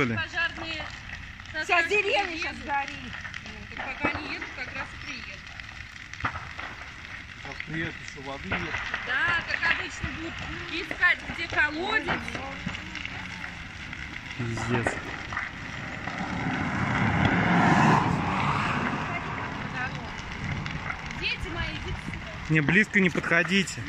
вызвали? Пожарные... Вся деревня сейчас горит. Ну, так пока они едут, как раз и приедут. Сейчас приедут, еще воды нет. Да, как обычно будут искать, где колодец. Пиздец. Дети мои, идите сюда. Не, близко не подходите.